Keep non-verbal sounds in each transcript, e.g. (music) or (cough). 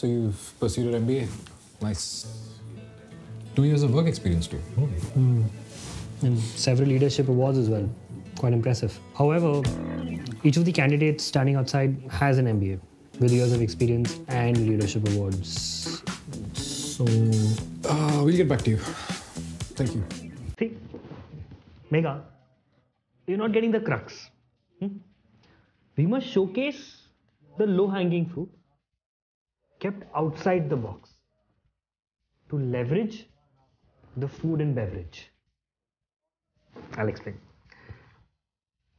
So you've pursued an MBA. Nice. Two years of work experience too. and several leadership awards as well. Quite impressive. However, each of the candidates standing outside has an MBA with years of experience and leadership awards. So, Uh, we'll get back to you. Thank you. see, Mega, you're not getting the crux. Hmm? We must showcase the low hanging fruit kept outside the box to leverage the food and beverage. I'll explain.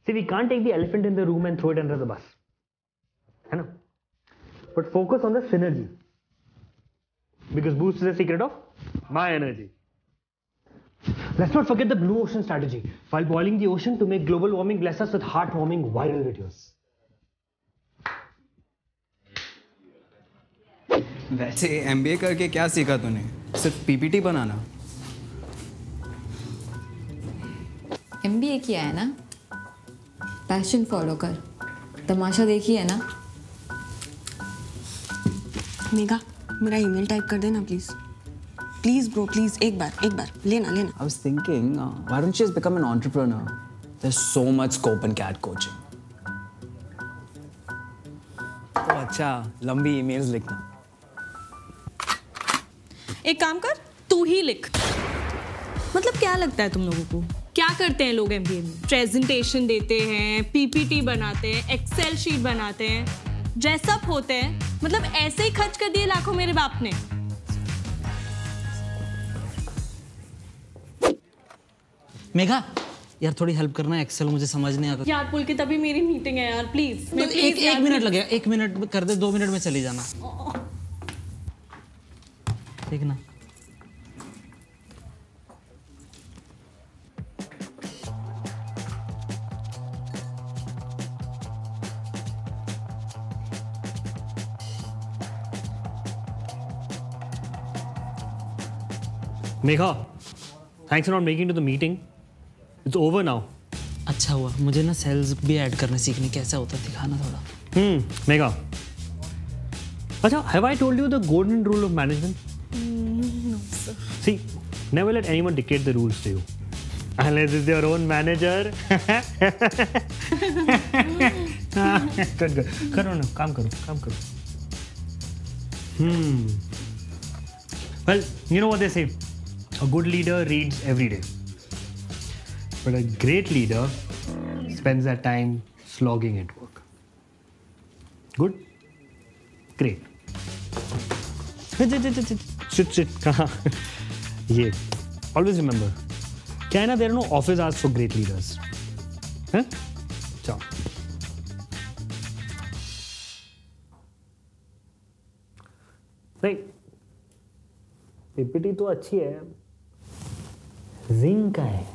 See, we can't take the elephant in the room and throw it under the bus. I know. But focus on the synergy. Because boost is the secret of my energy. Let's not forget the blue ocean strategy. While boiling the ocean to make global warming, bless us with heartwarming viral videos. वैसे MBA करके क्या सीखा तूने? सिर्फ़ PPT बनाना? MBA किया है ना? Passion follow कर। तमाशा देखी है ना? मेगा मेरा ईमेल टाइप कर देना प्लीज़ प्लीज़ ब्रो प्लीज़ एक बार एक बार लेना लेना. I was thinking, uh, why don't you just become an entrepreneur? There's so much scope in cat coaching. तो अच्छा लंबी ईमेल्स लिखना। एक काम कर तू ही लिख। मतलब क्या लगता है तुम लोगों को? क्या करते हैं लोग एमबीए में? प्रेजेंटेशन देते हैं पीपीटी बनाते हैं एक्सेल शीट बनाते हैं ड्रेसअप होते हैं। मतलब ऐसे ही खर्च कर दिए लाखों मेरे बाप ने। मेघा यार थोड़ी हेल्प करना एक्सेल मुझे समझ नहीं आता। यार पुल की तभी मेरी मीटिंग है यार प्लीज़ तो एक एक मिनट लगेगा एक मिनट कर दे दो मिनट में चली जाना। ना Megha thanks not making to the meeting it's over now अच्छा हुआ। मुझे ना सेल्स भी ऐड करने सीखने कैसा होता है दिखाना थोड़ा। हम्म मेघा अच्छा have I told you the golden rule of management management? no, sir. See, never let anyone dictate the rules to you. Unless it's your own manager. (laughs) good, good. करो ना, काम करो, काम करो. Hmm. Well, you know what they say. A good leader reads every day. But a great leader spends their time slogging at work. Good? Great. (laughs) Always remember क्या है ना there no office आज फॉर ग्रेट लीडर्स चलो। नहीं PPT तो अच्छी है। Ring का है।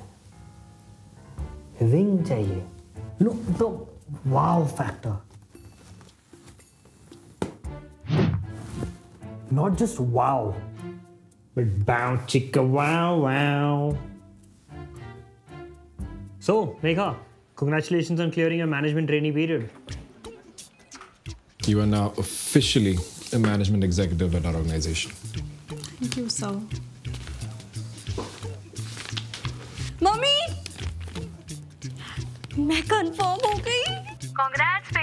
रिंग चाहिए। Know the wow factor not just wow, but bow chicka wow wow. So, Megha, congratulations on clearing your management trainee period. You are now officially a management executive at our organization. Thank you sir mummy मैं confirm हो गई congrats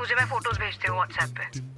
तुझे मैं photos भेजती हूँ WhatsApp पे।